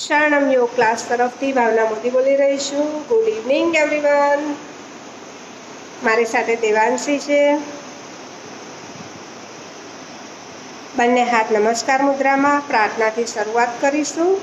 શરણમ yoga class તરફથી ભાવના મોદી બોલી રહી છું. ગુડ ઇવનિંગ એવરીવન મારી સાથે દેવાંશી છે. બંને હાથ નમસ્કાર મુદ્રામાં પ્રાર્થનાથી શરૂઆત કરીશું.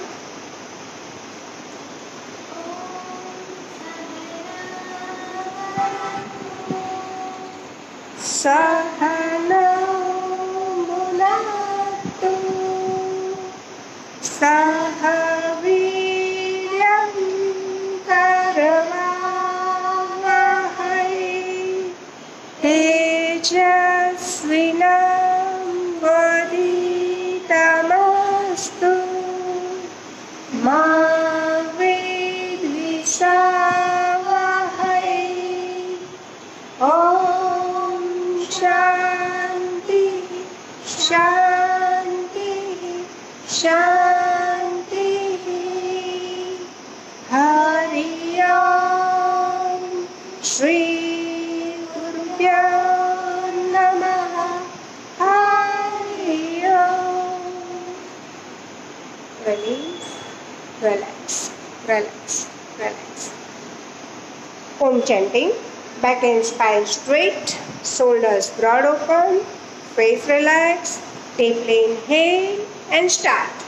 Back and spine straight, shoulders broad open, face relaxed. Deeply inhale and start.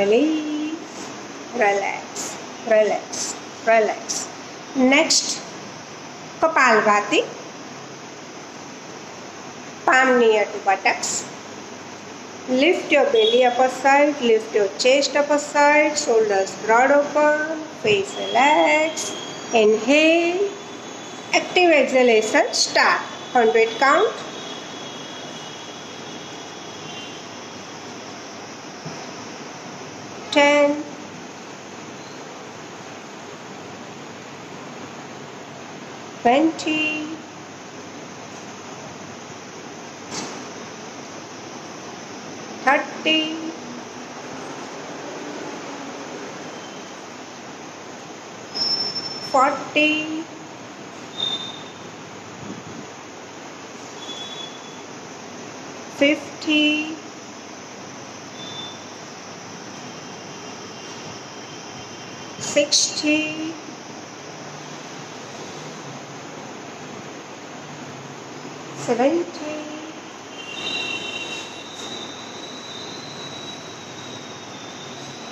Release, relax, relax, relax. Next, Kapalbhati. Palm near to buttocks. Lift your belly up aside, lift your chest up aside, shoulders broad open, face relaxed. Inhale, active exhalation, start. 100 count. When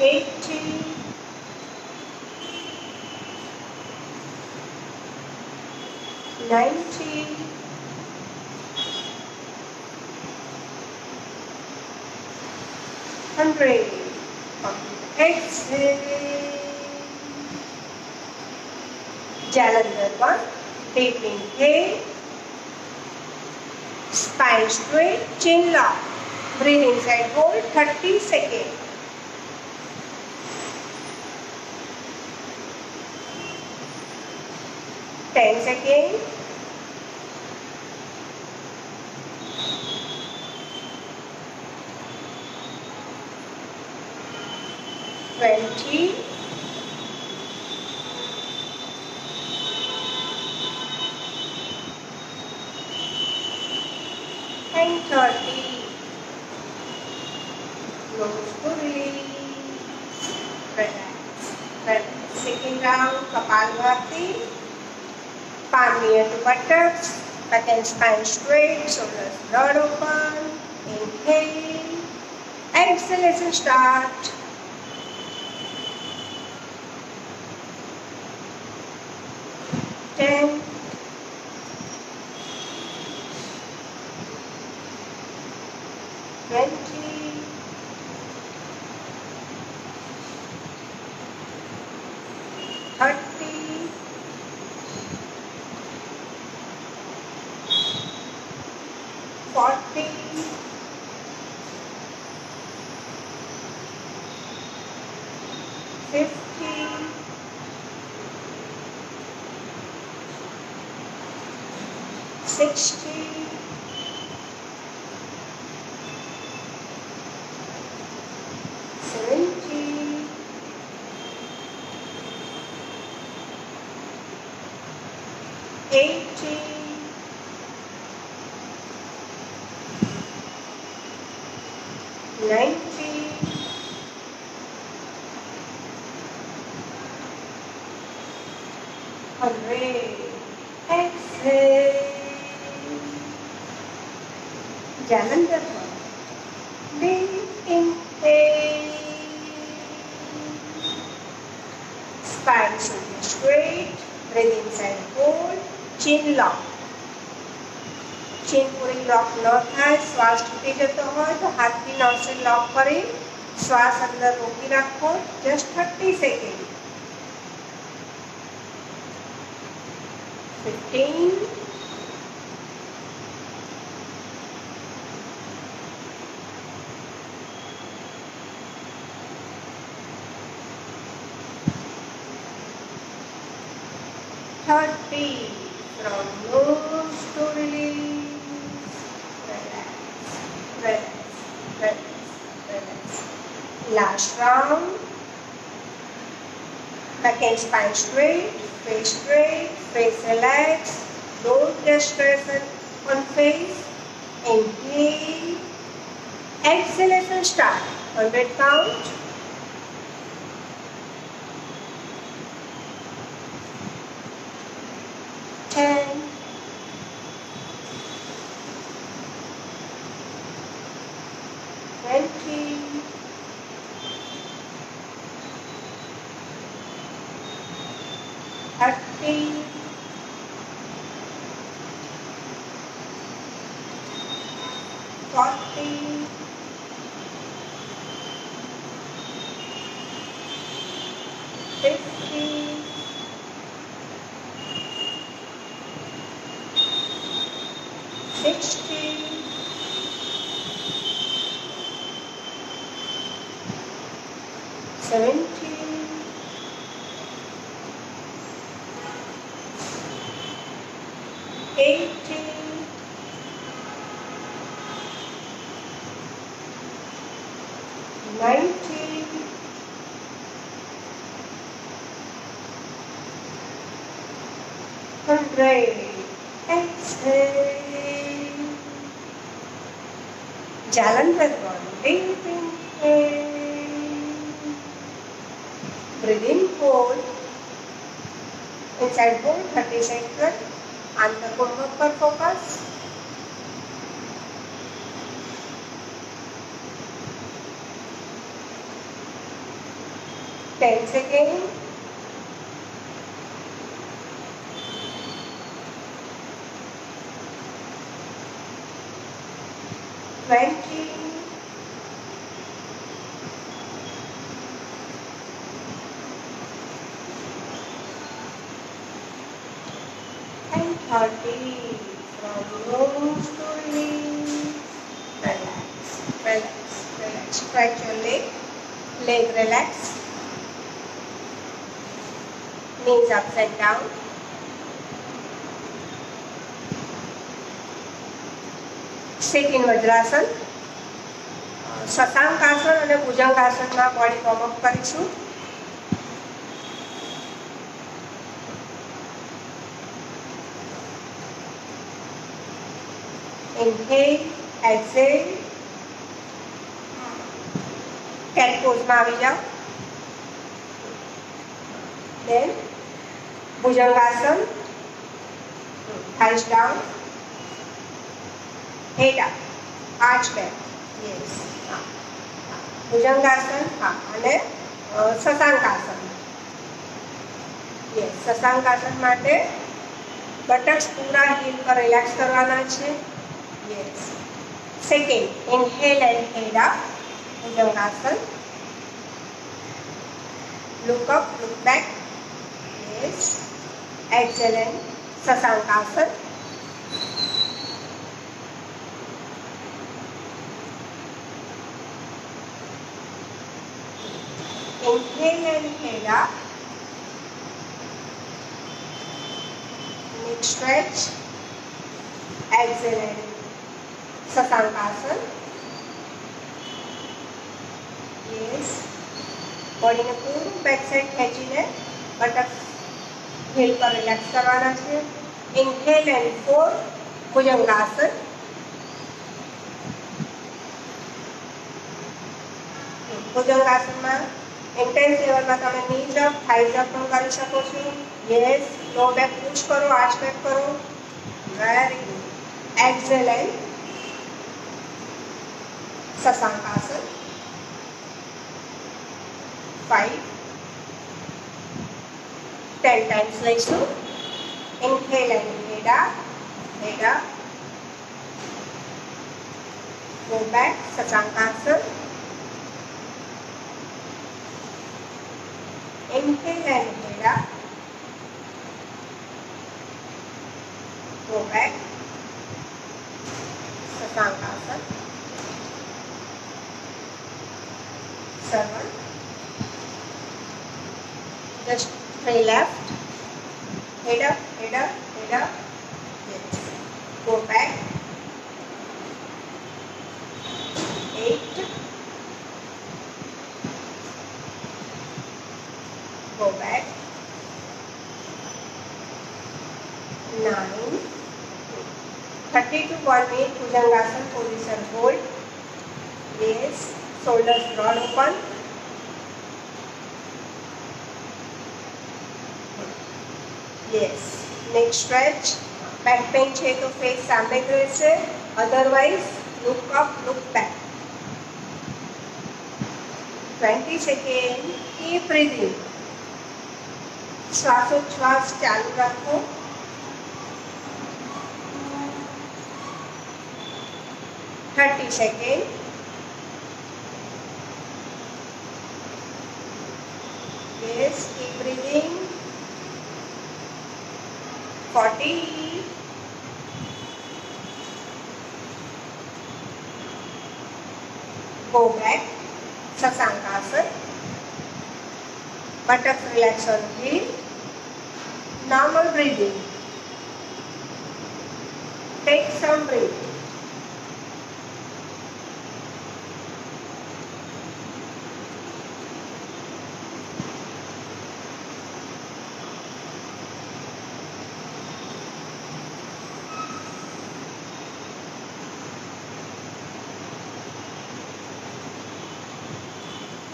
eighty, ninety, hundred. Jalandhar one. Deep inhale. Spine straight, chin lock. Breathe inside, hold 30 seconds. Thanks again. en straight, so the los Europa, inhale, exhale as start, change. pain thirty from nose to release. Relax relax relax relax last round. Back and spine straight. Face straight face relax. Don't stress on- on face. Inhale. Exhalation start. 100 count. Ten. Twenty. Thirty. Vajrasana shashankasana और भुजंगासन में body warm up कर bhujangasana head up arch back yes હા ભુજંગાસન હા અને shashankasana yes shashankasana માટે બટક્સ પૂરા heel પર relax કરવાના છે yes second inhale and head up bhujangasana look up look back yes excellent sasankasana inhale and head up neck stretch exhale and sasankasana yes બોડીને પૂરું બેક સાઈડ ખેંચીને બટક હિલ પર રિલેક્સ કરવાના છે inhale and four bhujangasana ભુજંગાસનમાં intense લેવલમાં તમે knees up થાઈઝ up પણ કરી શકો છો યસ લો બેક પુશ કરો આર્ચ બેક કરો very good exhale and shashankasana five. Ten times લઈશું inhale and head up, head up. Go stretch back pain है तो फेस सामने ग्रिल से otherwise look up look back 20 second की breathing श्वासोच्छ्वास चालू रखो thirty second breathing take some breath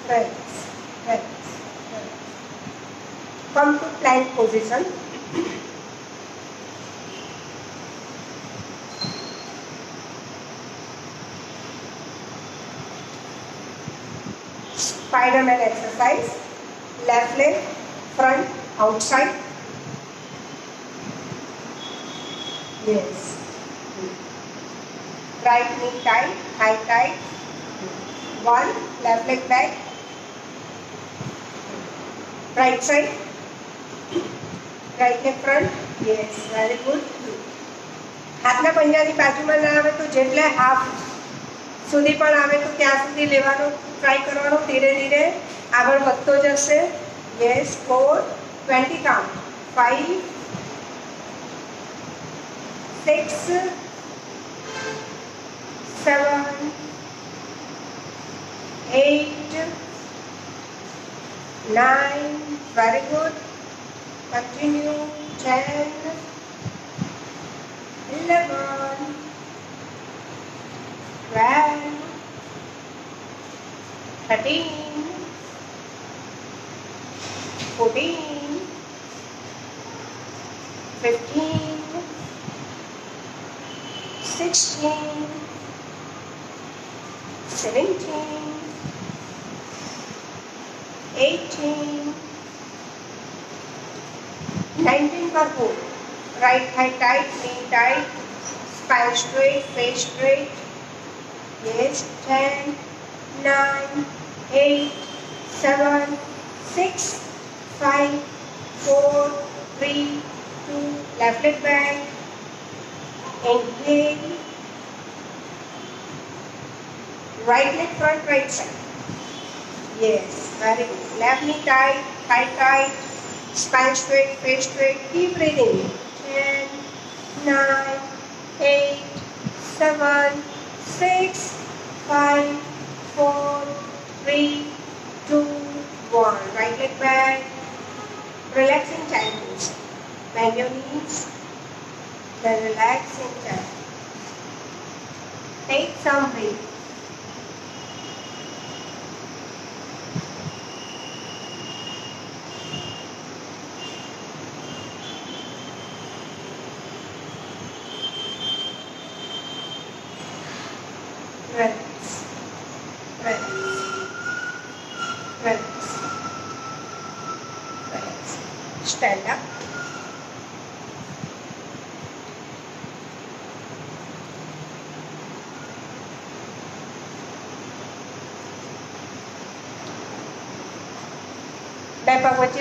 Relax, relax, relax. Come to plank position. exercise. Left leg, front, outside. Yes. Right knee tight, thigh tight. One, left leg back. Right side. Right leg front. Yes, very good. હાથના પંજાની બાજુમાં ના આવે તો જેટલે half સુધી પણ આવે તો ત્યાં સુધી લેવાનો ટ્રાય કરવાનો ધીરે ધીરે आगर बढ़ते जैसे ये score twenty count five six seven eight nine very good continue ten eleven twelve thirteen 14, 15, 16, 17, 18, 19 per foot. Right high tight, knee tight, spine straight, face straight. Yes, 10, 9, 8, 7, 6, five, four, three, two. Left leg back. Inhale. Right leg front, right side. Yes, very good. Left knee tight, thigh tight, spine straight, face straight. Keep breathing. Ten, nine, eight, seven, six, five, four, three, two, one. Right leg back relaxing childhood. Mango means the relaxing childhood. Take some breath.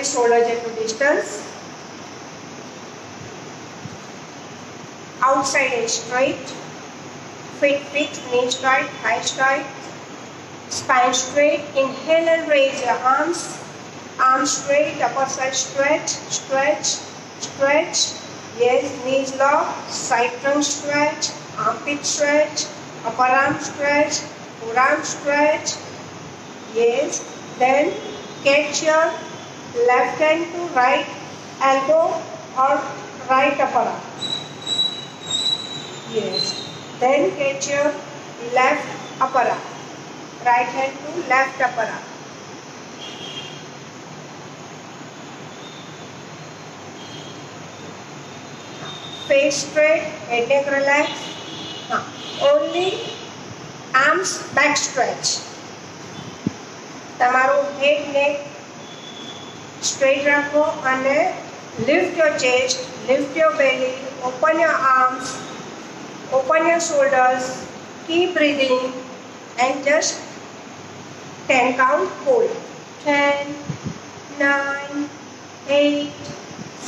the solar general distance outside asteroid fit straight. High straight. spine straight, Inhale and raise your arms, arms straight, upper side stretch, stretch, stretch, yes, knees lock, side trunk stretch, armpit stretch, upper arm stretch, forearm stretch, yes, then catch your left hand to right elbow or right upper arm. Yes. Then catch your left upper arm. Right hand to left upper arm. Face straight, head neck relax. Huh. Only arms back stretch. તમારું head નેક straight રાખો અને lift your chest lift your belly open your arms open your shoulders keep breathing and just ten count hold ten nine eight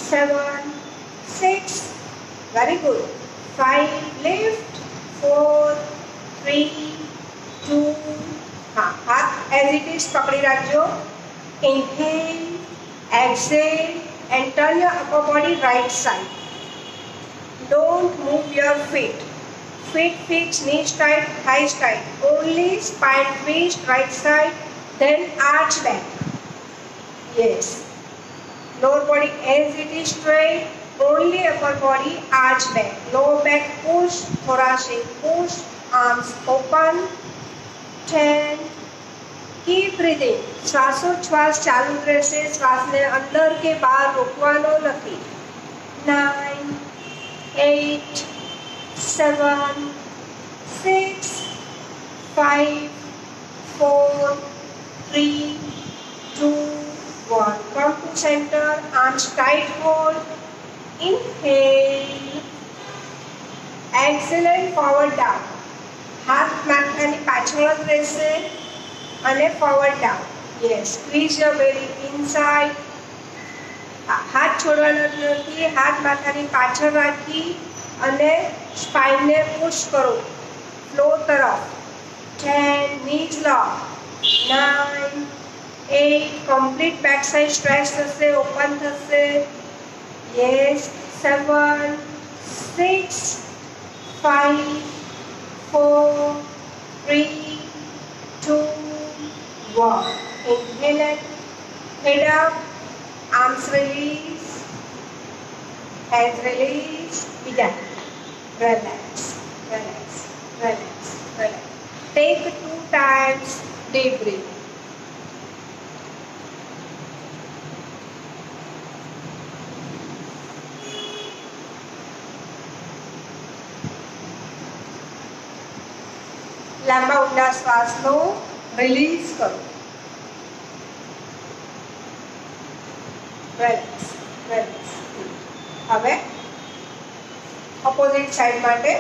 seven six very good five lift four three two હા હાથ as it is પકડી રાખજો inhale exhale and turn your upper body right side. Don't move your feet. Feet fixed knees tight thighs tight. Only spine twist right side then arch back. Yes. Lower body as it is straight only upper body arch back. Lower back push thoracic push arms open. 10 keep breathing શ્વાસોચ્છ્વાસ ચાલુ જ રહેશે શ્વાસને અંદર કે બહાર રોકવાનો નથી nine eight seven six five four three two one come to centre arms tight hold inhale excellent forward down હાથ માથાની પાછળ જ રહેશે અને forward down yes squeeze your belly inside હાથ છોડવાનો નથી હાથ માથાની પાછળ રાખી અને સ્પાઇનને પુશ કરો ફ્લો તરફ ten knees lock nine eight complete back side stretch થશે ઓપન થશે yes seven six five four three two walk. Inhale and head up, arms release, hands release, begin. Relax, relax, relax, relax. Take two times deep breath. लंबा उल्ला श्वास लो release કરો relax relax હવે opposite side માટે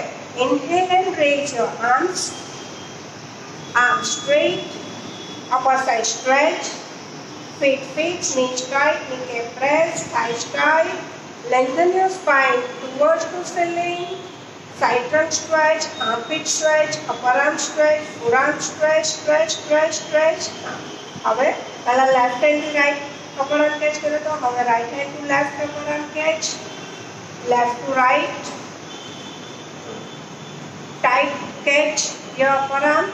inhale and raise your arms arms straight upper side stretch feet fixed knees tight knee press thighs tight lengthen your spine towards the ceiling side trunk stretch armpit stretch upper arm stretch forearm stretch stretch stretch stretch હવે પહેલા left hand to right upper arm catch કરો તો હવે right hand to left upper arm catch left to right tight catch your upper arm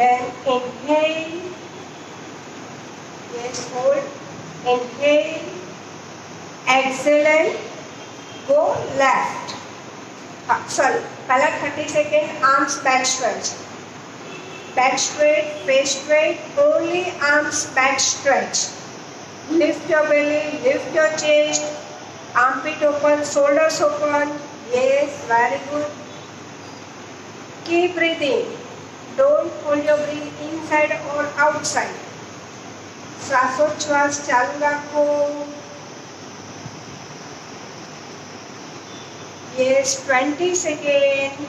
then inhale yes hold inhale exhale and go left uh, sorry pala 30 second arms back stretch back straight face straight only arms back stretch lift your belly lift your chest armpit open shoulders open yes very good keep breathing don't hold your breath inside or outside શ્વાસોચ્છ્વાસ ચાલુ રાખો yes 20 second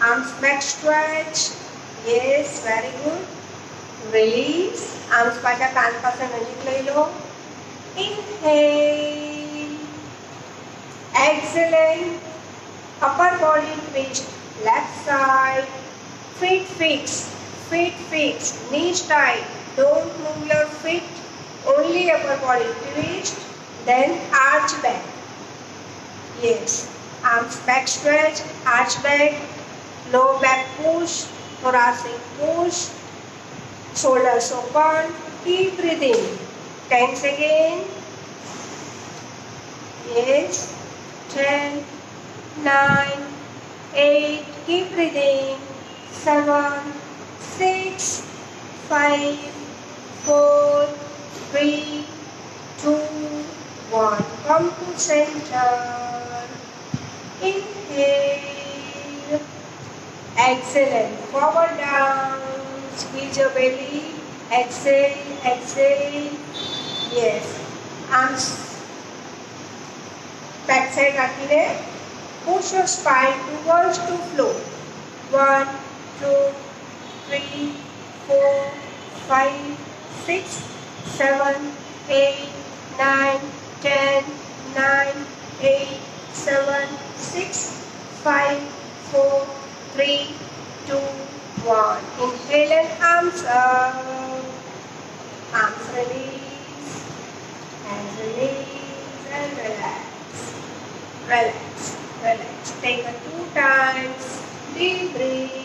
arms back stretch yes very good release arms પાછા કાન પાસે નજીક લઈ લો inhale exhale upper body twist left side feet fixed feet fixed knees tight don't move your feet only upper body twist then arch back yes arms back stretch arch back low back push thoracic push shoulders open keep breathing. 10 seconds yes 10 9 8 keep breathing. 7 6 5 4 three, two, one. Come to center. Inhale. Excellent. Forward down. Squeeze your belly. Exhale, exhale. Yes. Arms back side. Push your spine towards to floor. One, two, three, four, five, six, seven eight nine ten nine eight seven six five four three two one. Inhale and arms up. Arms release and release and relax. Relax relax. Take a two times. Deep breathe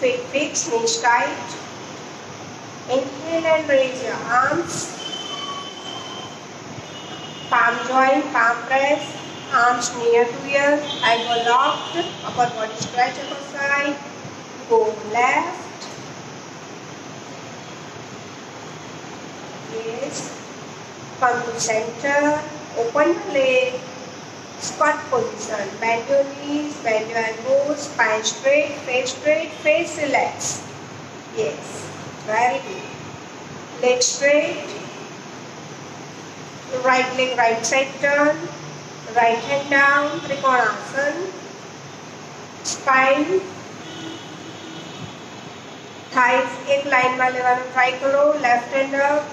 fixed, knees tight. Inhale and raise your arms. Palm joint, palm press, arms near to ear, elbow locked, upper body stretch upper side. Go left. Yes. Come to center. Open your leg Squat position. Bend your knees, bend your elbows, spine straight, face straight, face relaxed. Yes, very good. Leg straight. Right leg right side turn. Right hand down, Trikonasana. Spine. Thighs એક લાઈનમાં લેવાનું try કરો left hand up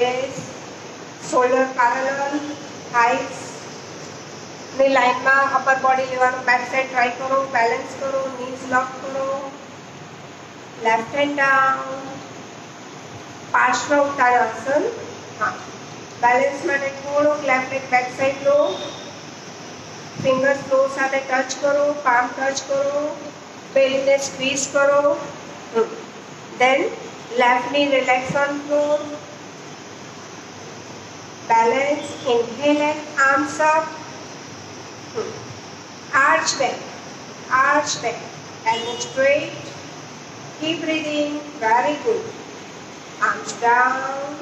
yes shoulder parallel thighs ની લાઈનમાં upper body લેવાનું back side try કરો balance કરો knees લોક કરો left hand down parshva uttanasana હા બેલેન્સ માટે થોડોક લેફ્ટ લેગ બેક સાઈડ લો ફિંગર્સ ફ્લો સાથે ટચ કરો પામ ટચ કરો બેલીને સ્ક્વીઝ કરો then left knee relax on floor balance inhale and arms up arch back arch back elbow straight keep breathing very good arms down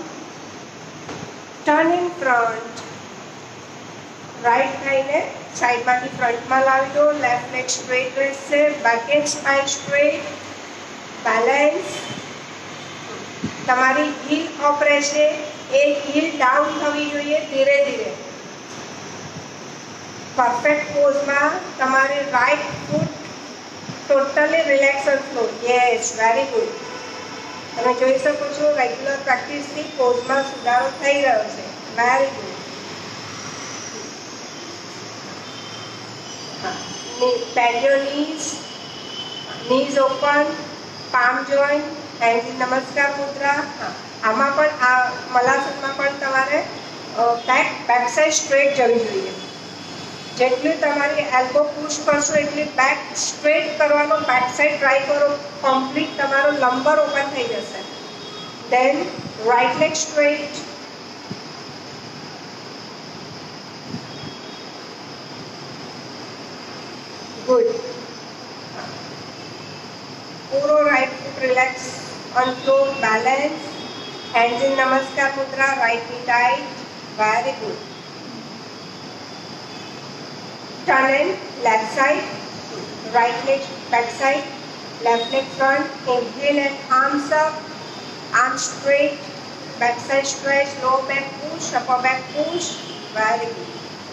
turn in front right થઈને સાઈડમાંથી ફ્રન્ટમાં લાવી દો left leg straight રહેશે back and spine straight balance તમારી heel up રહેશે એક heel down થવી જોઈએ ધીરે ધીરે પરફેક્ટ પોઝમાં તમારે રાઈટ ફૂટ ટોટલી રિલેક્સન ફ્લો યસ વેરી ગુડ તમે જોઈ શકો છો રેગ્યુલર પ્રેક્ટિસથી પોઝમાં સુધારો થઈ રહ્યો છે. Very good knees. Knees open. Palm joint hands in નમસ્કાર મુદ્રા. આમાં પણ આ મલાસનમાં પણ તમારે બેક બેક સાઈડ સ્ટ્રેટ જવી જોઈએ. જેટલી તમારી એલ્બો પુશ કરશો એટલી બેક સ્ટ્રેટ કરવાનો બેક સાઈડ ટ્રાય કરો કમ્પ્લીટ તમારો લંબર ઓપન થઈ જશે then right leg straight Good. Puro right foot relax on floor, balance. Hands in Namaskar Mudra, right knee tight. Very in left side, right leg back side, left leg front. Inhale and arms up, arms straight, back side stretch, low back push, upper back push. Very good.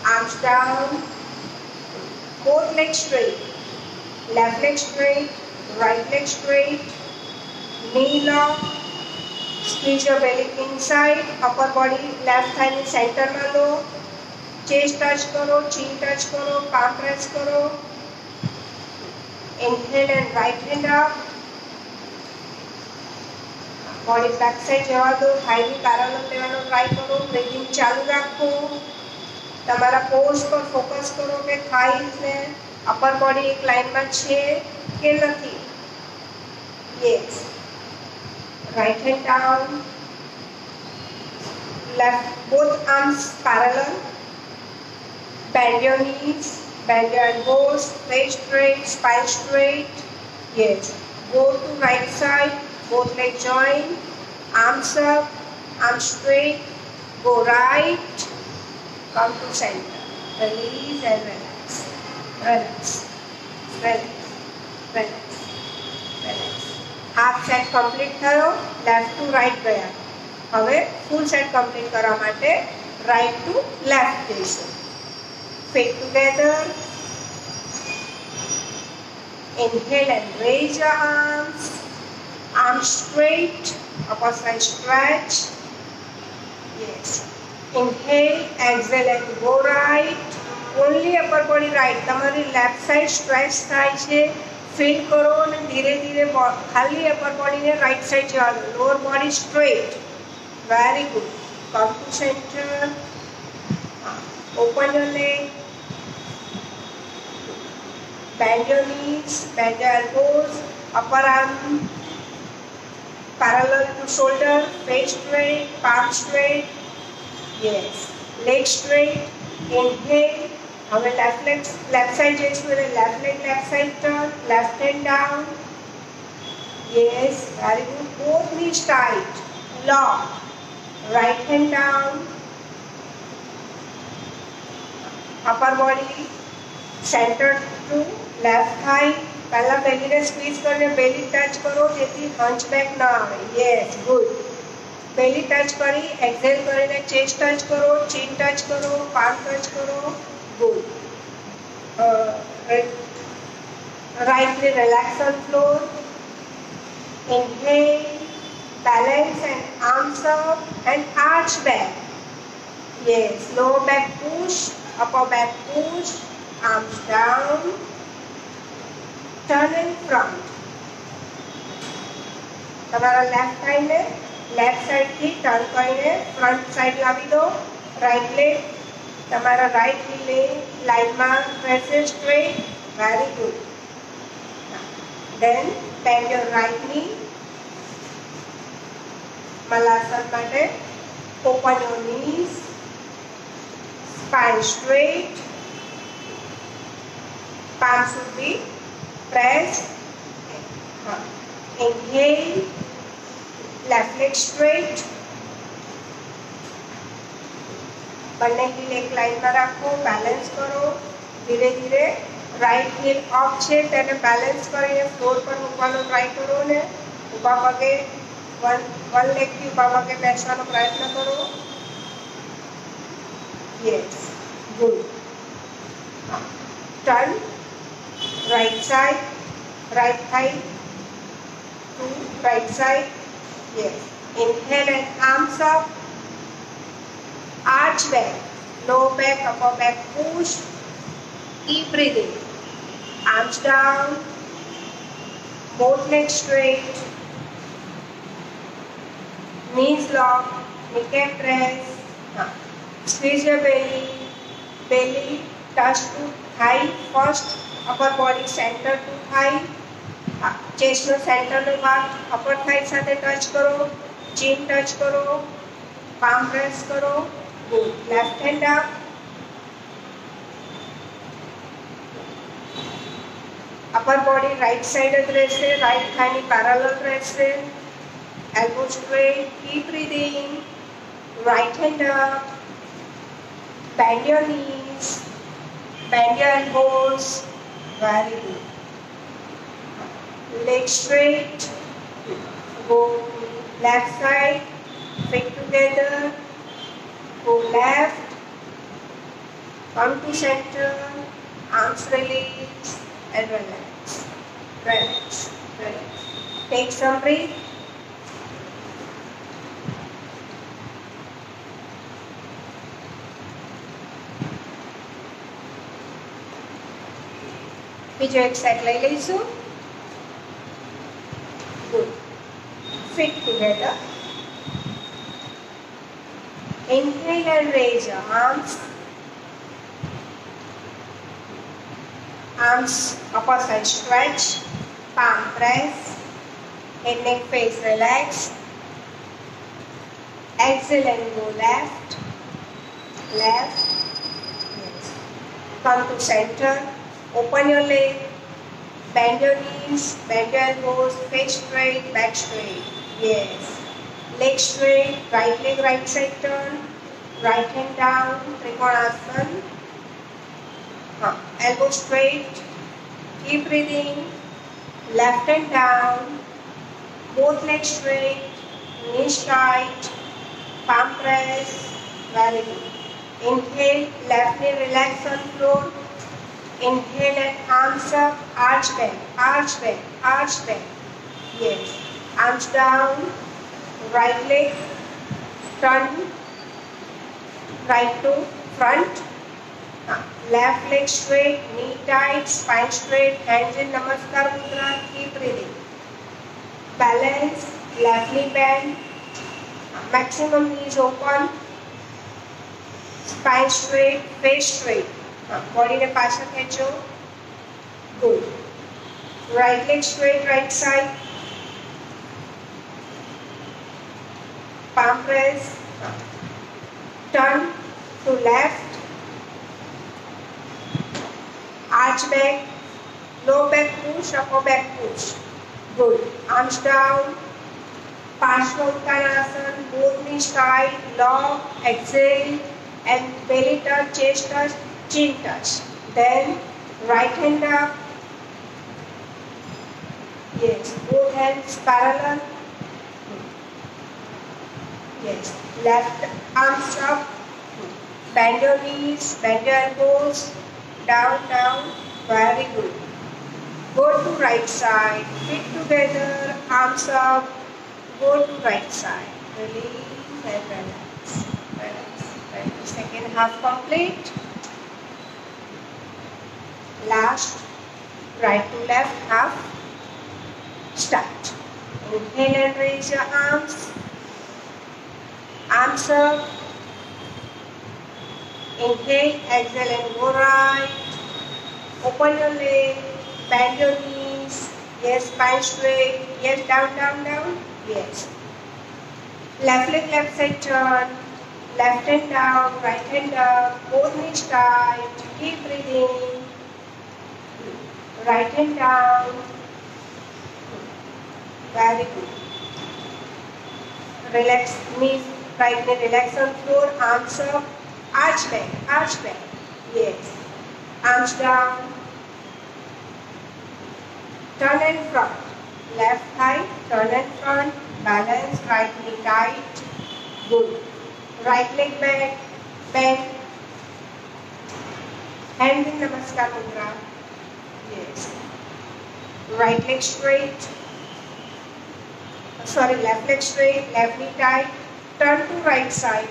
Arms down, both legs straight. Left leg straight, right leg straight, knee lock, squeeze your belly inside, upper body left hand in center low, chest touch करो, chin touch करो, palm press करो, inhale and right hand up, body back side જવા દો, thigh ની parallel લેવાનો try કરો, breathing ચાલુ રાખો, તમારા પોઝ પર ફોકસ કરો કે થાઈઝ ને અપર બોડી એક લાઈનમાં છે કે નથી yes right hand down left both arms parallel bend your knees bend your elbows face straight spine straight yes go to right side both legs join arms up arms straight go right come to center. Release and relax. Relax. Relax. Relax. Relax. Half set complete થયો left to right ગયા હવે full set complete કરવા માટે right to left જઈશું Feet together Inhale and raise your arms. Arms straight. Upper side stretch. Yes. Inhale, exhale and go right. Only upper body right તમારી left side stretch થાય છે feel કરો અને ધીરે ધીરે ખાલી અપર બોડીને રાઈટ સાઈડ જવા દો lower body straight very good come to centre open your leg bend your knees, bend your elbows, upper arm parallel to shoulder, face straight, palm straight. Yes. Leg straight. Inhale. હવે left leg left side જઈશું એટલે left leg left side turn left hand down yes very good both knees tight lock right hand down upper body center to left થાઈ પહેલા બેલીને squeeze કરીને બેલી touch કરો જેથી હંચ back ન આવે યસ ગુડ બેલી touch કરી એક્ઝેલ કરીને ચેસ્ટ ટચ કરો ચીન ટચ કરો પામ ટચ કરો good rightly relax on floor inhale balance and arms up and arch back yes lower back push upper back push arms down turn in front તમારા left થાઈને left સાઈડથી turn કરીને front side લાવી દો right leg તમારા right લે લાઈનમાં રહેશે straight very good then bend your right knee malasana માટે open your knees spine straight palms should be pressed inhale left leg straight બંને હીલ એક લાઈનમાં રાખો બેલેન્સ કરો ધીરે ધીરે રાઈટ હીલ અપ છે તેને બેલેન્સ કરીને ફ્લોર પર મૂકવાનો ટ્રાય કરો ને ઊભા પગે વન વન લેગથી ઊભા પગે બેસવાનો પ્રયત્ન કરો yes good turn right side, right thigh to right side. Yes. Inhale and arms up. Arch back, low back, upper back push. Keep breathing. Arms down. Both legs straight. Knees long. Knee can press. Squeeze your belly. Belly touch to thigh first. upper body center to thigh. ચેસ્ટનો સેન્ટરનો ભાગ upper થાઈ સાથે touch કરો chin touch કરો palm press કરો good left hand up upper body right side જ રહેશે right thigh ની parallel રહેશે elbow straight keep breathing right hand up bend your knees bend your elbows very good leg straight go left side feet together go left come to center arms release and relax. Relax. Relax. Take some breath. બીજો એક set લઈ લઈશું good feet together Inhale and raise your arms arms upper side stretch, palm press, head neck face relax. Exhale and go left, left. Yes. Come to center, open your leg, bend your knees, bend your elbows, face straight, back straight. Yes. Leg straight, right leg right side turn, right hand down, Trikonasana. elbow straight, keep breathing, left hand down, both legs straight, knees tight, palm press, very good. Inhale, left knee relax on floor. Inhale and arms up, arch back, arch back, arch back. Yes. Arms down, right leg, turn, right to front, Left leg straight, knee tight, spine straight, hands in Namaskar Mudra. Keep breathing. Balance, left knee bend, maximum knees open, spine straight, face straight. Body पास में खेचो good right leg straight right side palm press turn to left arch back low back push upper back push good arms down partial uttanasana both knees tight long exhale and belly touch chest touch chin touch. Then right hand up. Yes, both hands parallel. Yes, left arms up. Bend your knees, bend your elbows down, down, very good. Go to right side, feet together, arms up, go to right side. Release and relax, relax, relax. Second half complete. Last, right to left half, start. Inhale and raise your arms. arms up. Inhale, exhale and go right. Open your leg, bend your knees. Yes, spine straight. Yes, down, down, down. Yes. Left leg, left side turn. Left hand down, right hand up. Both knees tight. Keep breathing. Right hand down. Very good. Relax knees, right knee relax on floor, arms up, arch back, arch back. Yes. Arms down. Turn in front. Left thigh, turn in front. Balance, right knee tight. Good. Right leg back, bend. Hand in Namaskar Mudra. Right leg straight. Sorry, left leg straight, left knee tight. Turn to right side.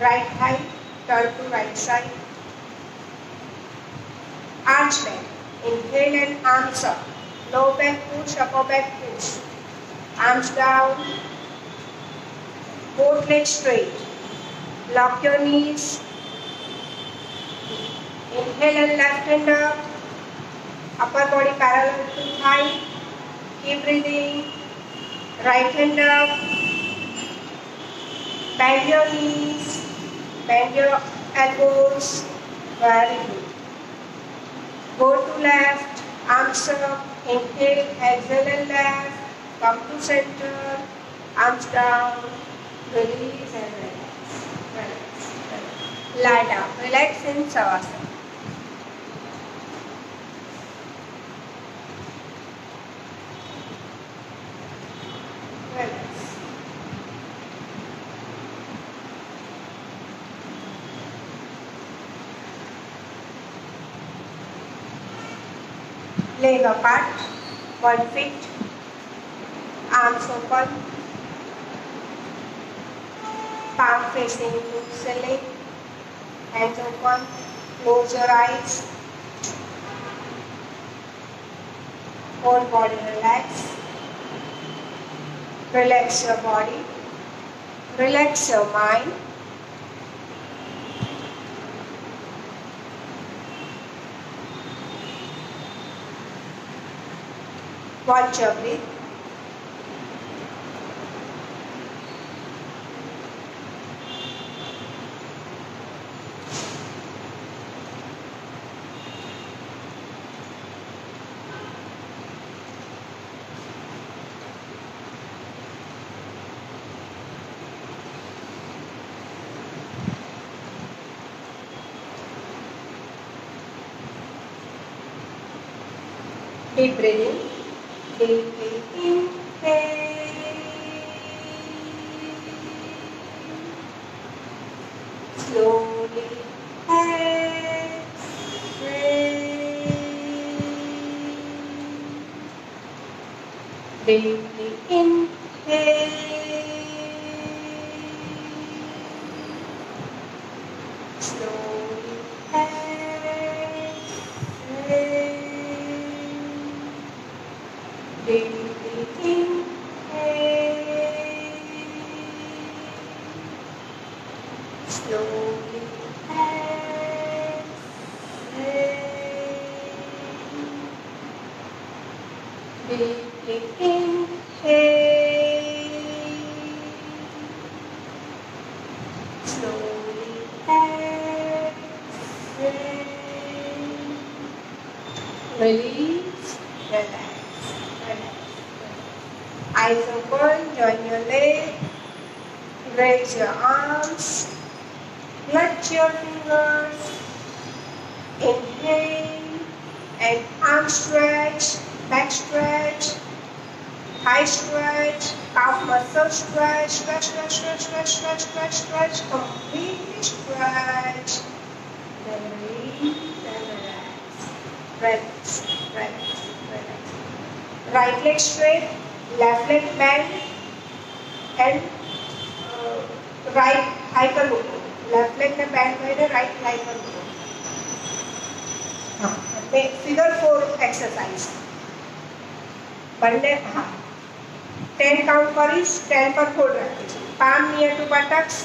Right thigh, turn to right side. Arch back. Inhale and arms up. Low back push, upper back push. Arms down. Both legs straight. Lock your knees. Inhale and left hand up. Upper body parallel to thigh. Keep breathing. Right hand up. Bend your knees. Bend your elbows. Very good. Go to left. Arms up. Inhale. Exhale and left. Come to center. Arms down. Release and relax. Relax. relax. Lie down. Relax in Savasana. Leg apart, one feet, arms open, palm facing to ceiling, hands open, close your eyes, whole body relax, relax your body, relax your mind. Watch your breath. Deep breathing. slow leg straight, left leg bent and uh, right hyperbola. Left leg में bend हुए थे right hyperbola. हाँ, figure four exercise बनने हाँ। Ten count करीश ten पर hold रखी palm near to buttocks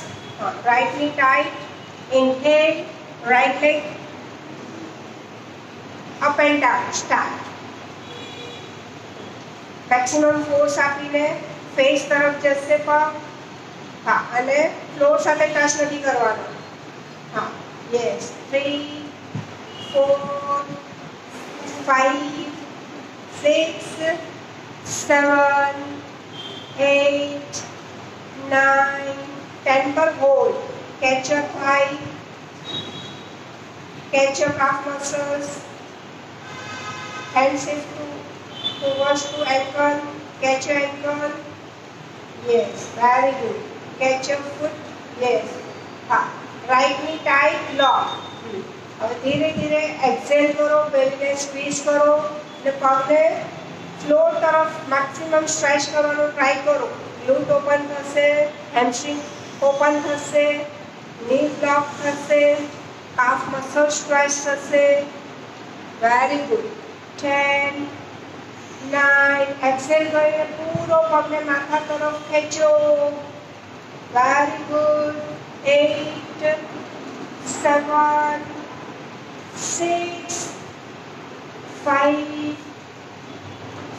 right knee tight inhale right leg up and down start Start. Maximum force આપીને ફેસ તરફ જશે પગ હા અને ફ્લોર સાથે ટચ નથી કરવાનો હા yes three four five six seven eight nine ten પર hold catch your thigh, catch your calf muscles, hands shift to towards to ankle, catch your ankle, yes, very good, catch your foot, yes, હા right knee tight લોક હવે ધીરે ધીરે Excel કરો બેલીને squeeze કરો અને પગને floor તરફ મેક્સિમમ સ્ટ્રેચ કરવાનો ટ્રાય કરો ગ્લુટ ઓપન થશે હેમસ્ટ્રિંગ ઓપન થશે ની બ્લોક થશે કાફ મસલ સ્ટ્રેચ થશે very good ten nine exhale કરીને પૂરો પગને માથા તરફ ખેંચો very good eight seven six five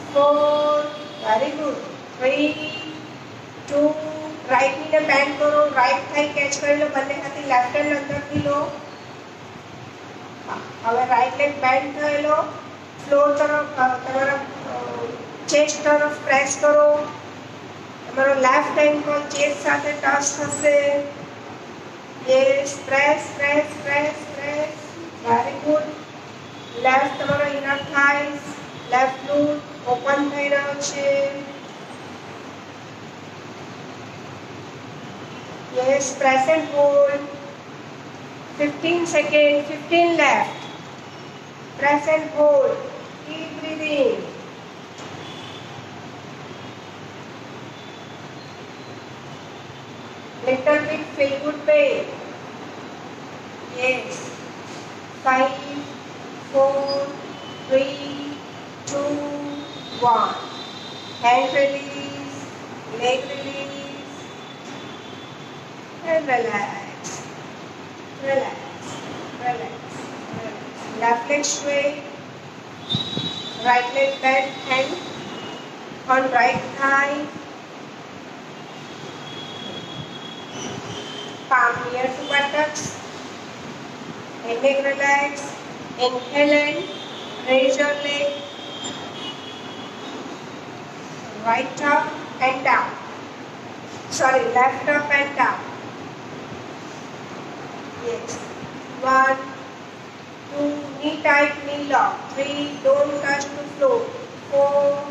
four very good three two right નીને bend કરો રાઈટ થાઈ કેચ કરી લો બંને હાથે લેફ્ટ હેન્ડ અંદરથી લો હવે રાઈટ લેગ બેન્ડ થયેલો ફ્લોર તરફ તમારા ચેસ્ટ તરફ પ્રેસ કરો તમારો લેફ્ટ એન્કલ ચેસ્ટ સાથે ટચ થશે yes press press press press very good left તમારો inner thighs left glute open થઈ રહ્યો છે Yes, press and hold. 15 seconds, 15 left. Press and hold. Breathing. Little bit feel good pain. Yes. Five, four, three, two, one. Hand release, leg release, and relax. Relax. Relax. Relax. Left leg straight. Right leg bent hand on right thigh. Palm near to buttocks. And leg relax. Inhale and raise your leg. Right up and down. Sorry, left up and down. Yes. One, two, knee tight, knee lock. Three, don't touch the floor. Four,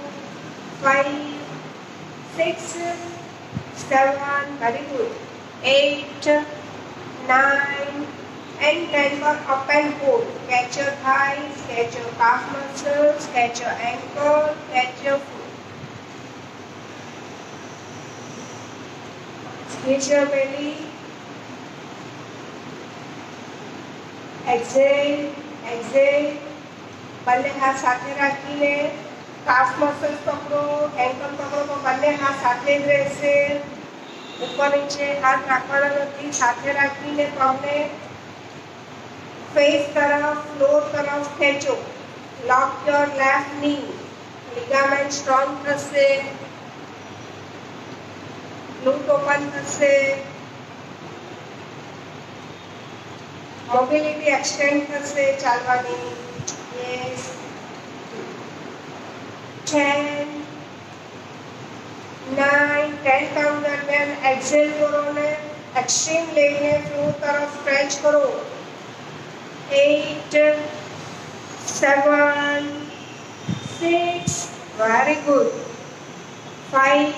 five, six, seven, very good. Eight, nine, and ten for up and hold. Catch your thighs, catch your calf muscles, catch your ankle, catch your foot. Squeeze your belly. Exhale exhale બંને હાથ સાથે રાખીને calf muscles પકડો ankle પકડો તો બંને હાથ સાથે જ રહેશે ઉપર નીચે હાથ રાખવાના નથી સાથે રાખીને પગને ફેસ તરફ ફ્લોર તરફ ખેંચો lock your left knee ligament strong થશે ગ્લુટ ઓપન થશે મોબિલિટી એક્સટેન્ડ થશે ચાલવાની yes ten nine ten count દરમિયાન એક્સેલ કરો ને એક્સ્ટ્રીમ લઈને ફ્લોર તરફ સ્ટ્રેચ કરો eight seven six very good five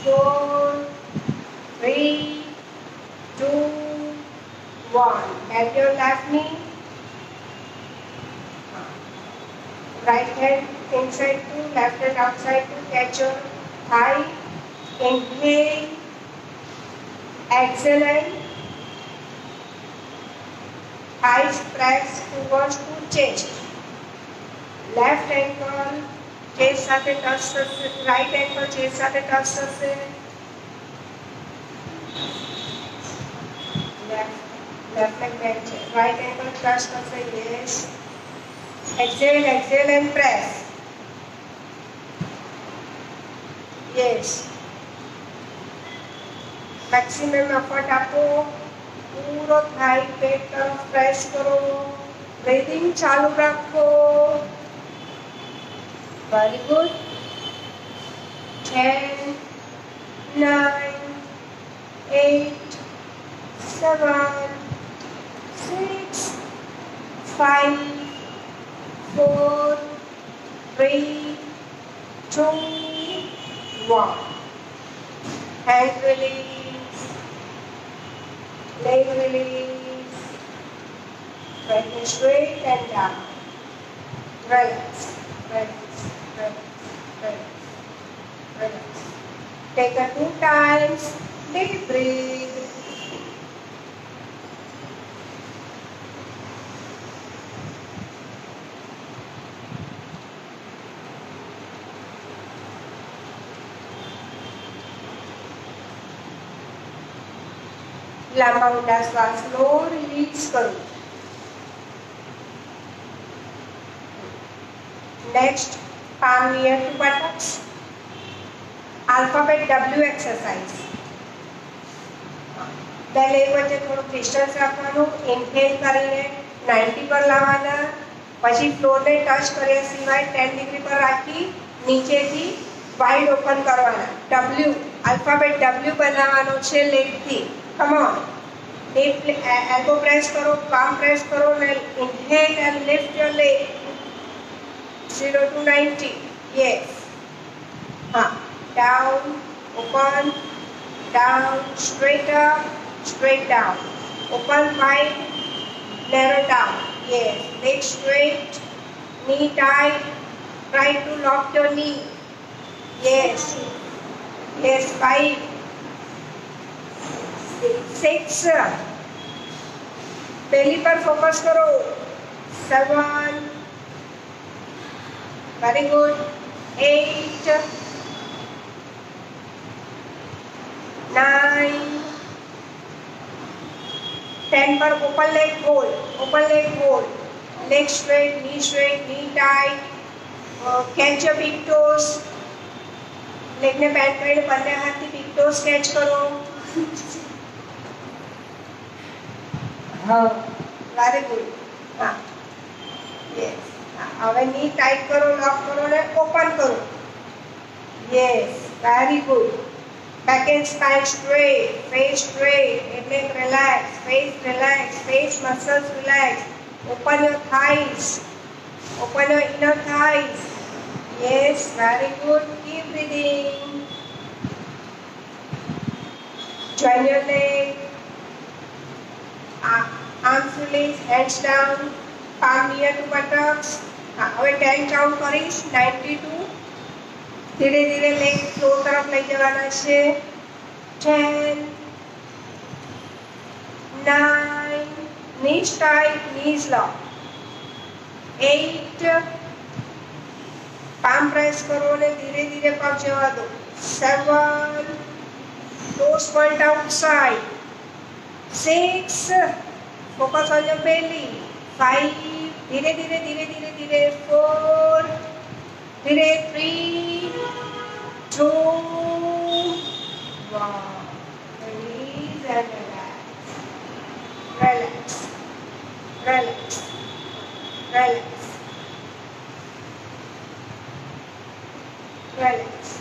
four three two one. Bend your left knee. Right hand inside to, left hand outside to catch your thigh. Inhale. Excellent. Thighs press towards to chest. Left ankle chest સાથે touch થશે right ankle chest સાથે touch થશે Perfect bend. Right angle thrust of the wrist. Exhale, exhale and press. Yes. Maximum effort आपको पूरा Thai पेट तरफ़ press करो breathing चालू रखो very good ten nine eight seven six, five, four, three, two, one. Hand release, leg release, right straight and down. Relax, relax, relax, relax, relax. Take a two times, deep breathe. લાંબા ઊંડા શ્વાસ લો release કરો next palm near to buttocks alphabet w exercise બે leg વચ્ચે થોડું distance રાખવાનું inhale કરીને 90 પર લાવવાના પછી ફ્લોરને ટચ કર્યા સિવાય 10 ડિગ્રી પર રાખી નીચેથી વાઇડ ઓપન કરવાના W આલ્ફાબેટ W બનાવવાનો છે લેગથી Come on. Uh, elbow press karo, palm press karo, and inhale and lift your leg. 0 to 90. Yes. Huh. Down, open, down, straight up, straight down. Open wide, narrow down. Yes. Leg straight, knee tight. Try to lock your knee. Yes. Yes, five. Six पहली पर focus करो. Seven very good eight nine ten पर open leg गोल open leg goal leg straight knee straight knee tight catch your big toes leg ने पैर पेड़ बनने हाथ की बिग टोस कैच करो. હા વેરી ગુડ હા યસ હવે ની ટાઈટ કરો લોક કરો ને ઓપન કરો yes very good back and spine straight, face straight, head neck relax, face relax, face muscles relax. Open your thighs, open your inner thighs. Yes, very good. Keep breathing. Join your leg. arms release, hands down, palm near to buttocks. હવે ten count કરીશ ninety two ધીરે ધીરે leg floor તરફ લઈ જવાના છે ten nine નીચ tight knees lock eight palm press કરો અને ધીરે ધીરે પગ જવા દો સેવન toss point outside Six Focus on your belly. Five. धीरे धीरे धीरे धीरे धीरे फोर धीरे three two one. Release and relax. Relax. Relax. Relax. Relax.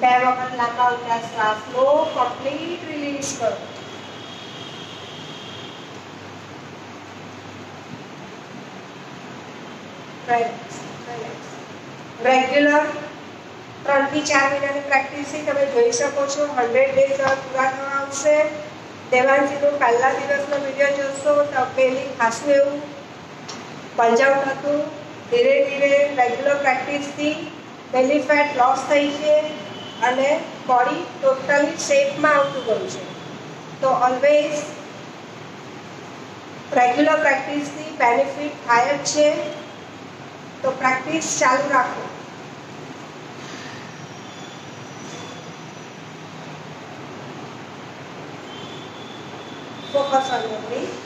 બે વખત લાંબા ઊંડા શ્વાસ લો કમ્પ્લીટ રિલીઝ કરો રેગ્યુલર ત્રણથી ચાર મહિનાની પ્રેક્ટિસથી તમે જોઈ શકો છો હંડ્રેડ ડેઝ પૂરા થવા આવશે. દેવાંશીનું પહેલા દિવસનો વીડિયો જોશો તો પેલી ખાસું એવું પંજાઉટ હતું ધીરે ધીરે રેગ્યુલર પ્રેક્ટિસથી બેલી ફેટ લોસ થઈ છે અને બોડી ટોટલી શેપમાં આવતું ગયું છે. તો ઓલવેઝ રેગ્યુલર પ્રેક્ટિસથી બેનિફિટ થાય જ છે. તો પ્રેક્ટિસ ચાલુ રાખો Focus on your breath.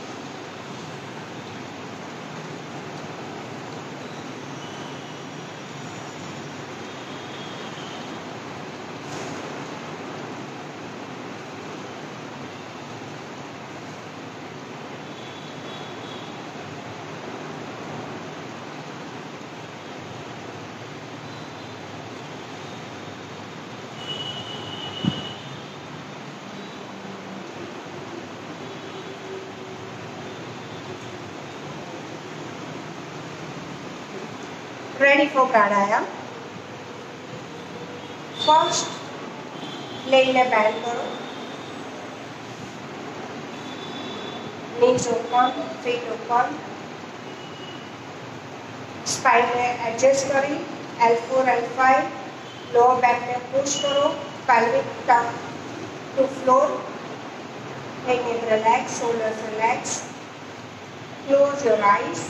ready for pranayam first લઈને બેન્ડ કરો knees open feet open સ્પાઇનને adjust કરી L four L five lower બેકને push કરો pelvic tuck to floor neck relax shoulders relax close your eyes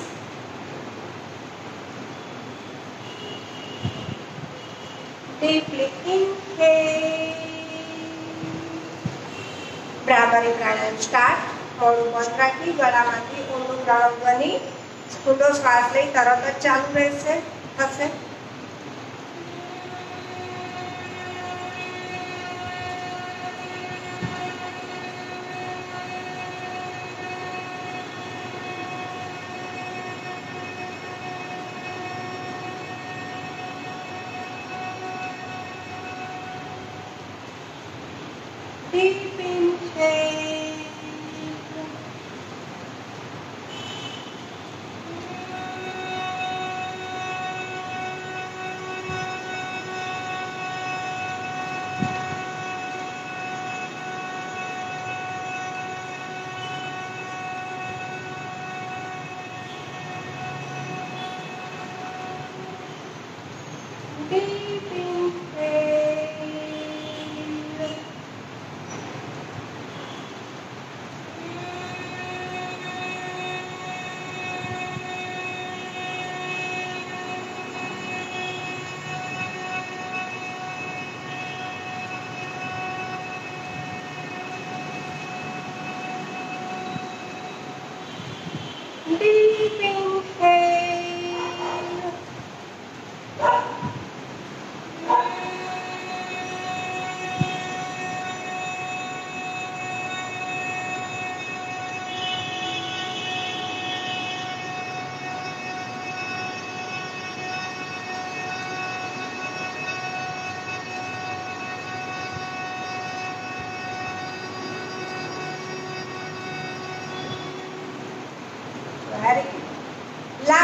deeply inhale. Bhramari pranayama start મોડું બંધ રાખી ગળામાંથી ઊંડું ગ્રહણ બની ઊંડો શ્વાસ લઈ તરત જ ચાલુ રહેશે થશે Okay.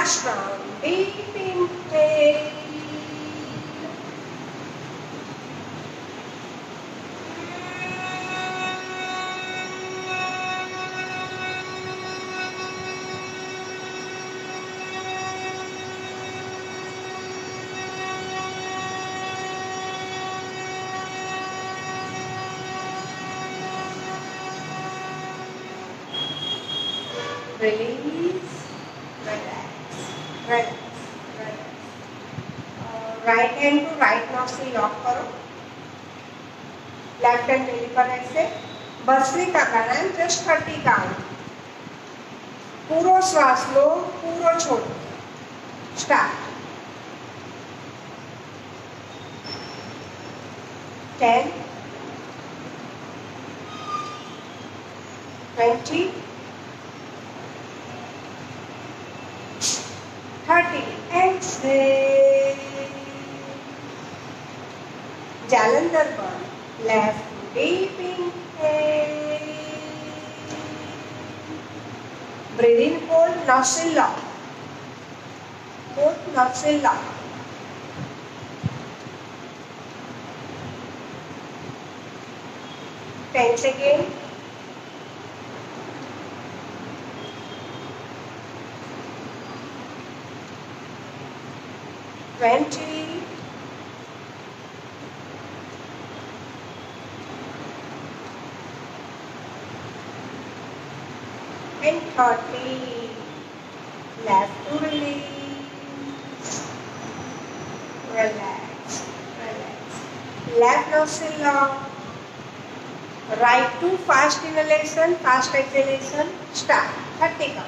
страшно. जस्ट थर्टी काउंट पूरो श्वास लो, पूरो छोड़ो। Start ten twenty thirty. Exhale. Jalandhar burn left deep inhale nostril lock both nostril lock ten second twenty and thirty left release relax relax left nostril lock Right to fast inhalation, fast exhalation, start. 30 count.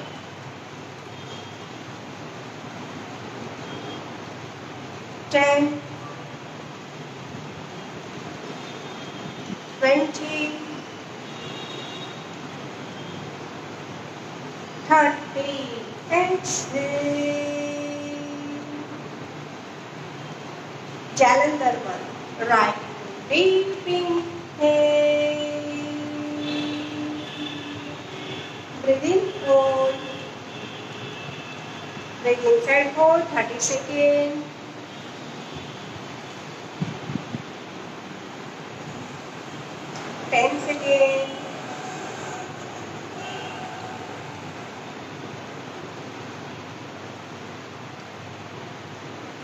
Ten, twenty, thirty, exhale. Jalandhar one. Right. Deep inhale. Breathe in, hold. Breathe inside, hold. 30 seconds.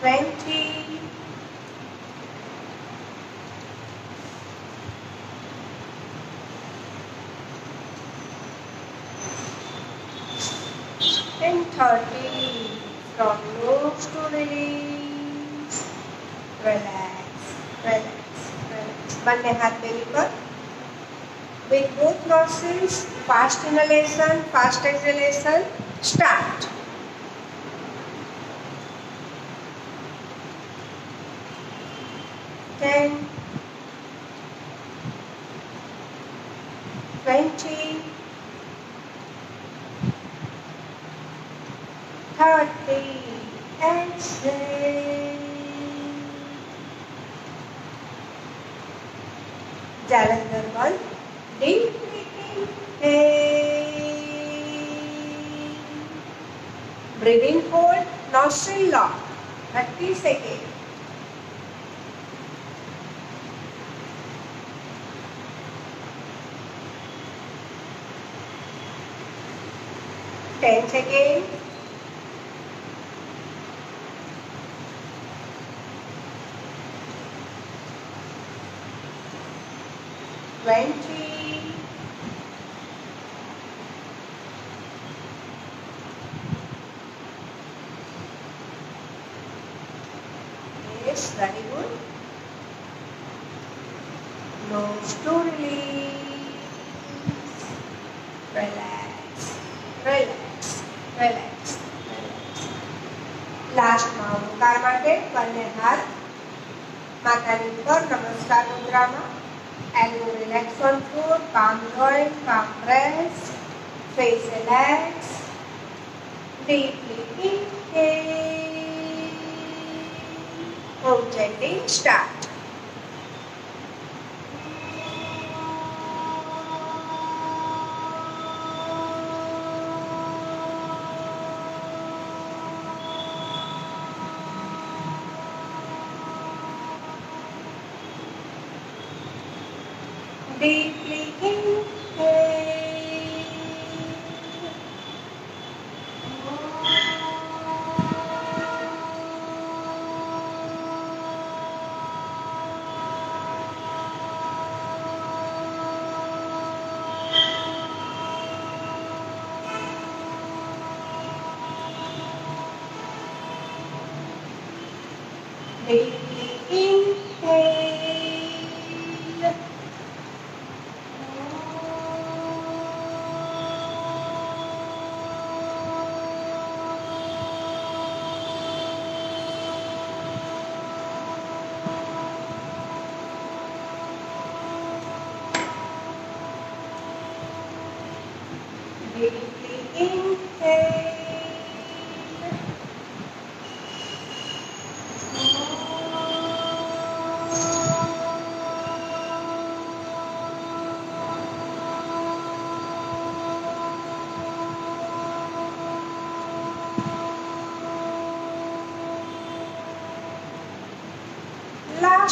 20 and 30 from nose to release relax relax relax. One hand beni with both nostrils fast inhalation fast exhalation start. sé relax, deeply inhale, hold gently, start.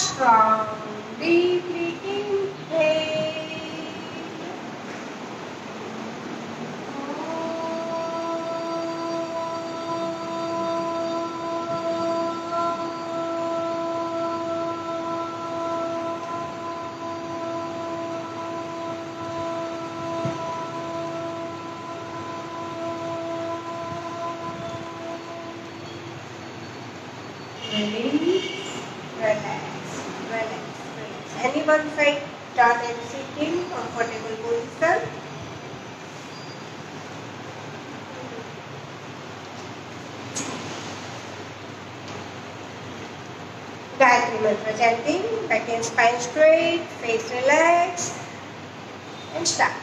extra one side turn and sit in comfortable position. Diagonal projecting, back and spine straight, face relaxed and start.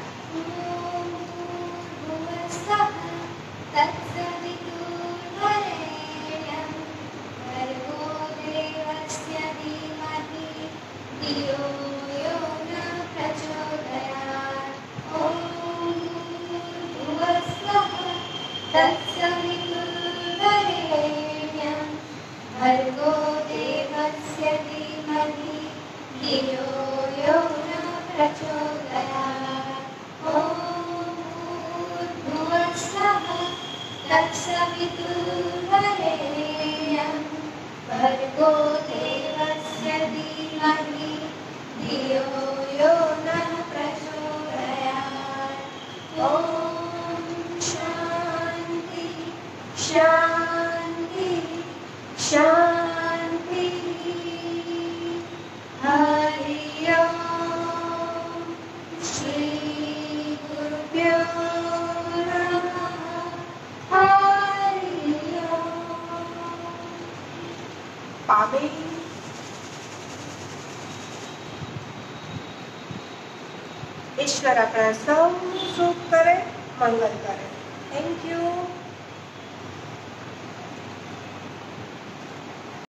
Professor